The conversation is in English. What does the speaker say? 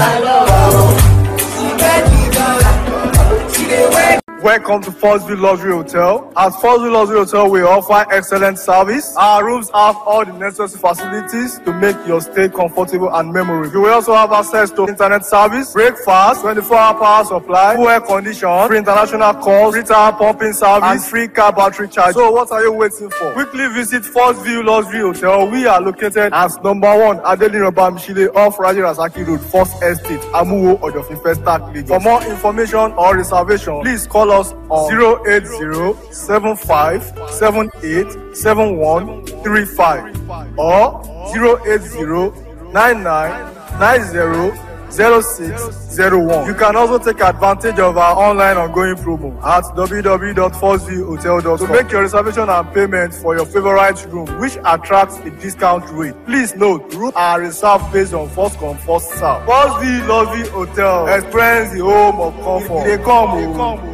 Bye-bye. Welcome to Firstview Luxury Hotel. At Firstview Luxury Hotel, we offer excellent service. Our rooms have all the necessary facilities to make your stay comfortable and memorable. You will also have access to internet service, breakfast, 24-hour power supply, full air condition, free international calls, free tire pumping service, and free car battery charge. So what are you waiting for? Quickly visit Firstview Luxury Hotel. We are located at number one Adelino Bamshile off Raji Rasaki Road, First Estate, Amuwo, Odofin Festac, Lagos. For more information or reservation, please call us on 080-7578-7135 or 080-9990-0601. You can also take advantage of our online ongoing promo at www.firstviewhotel.com to make your reservation and payment for your favorite room, which attracts a discount rate. Please note, rooms are reserved based on first come, first serve. Firstview Lovely Hotel. Experience the home of comfort. They come, oh.